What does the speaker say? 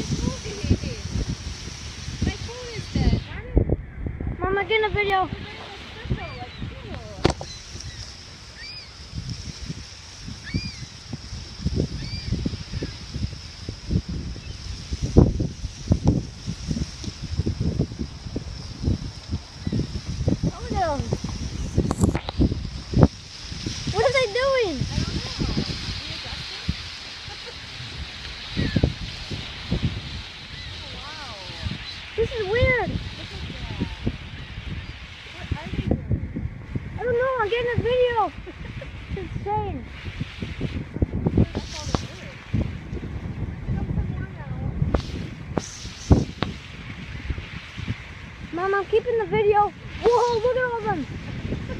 My phone is dead. Darn it. Mama, get in a video. Oh no. This is weird. I don't know. I'm getting a video. it's insane. Mom, I'm keeping the video. Whoa, look at all of them.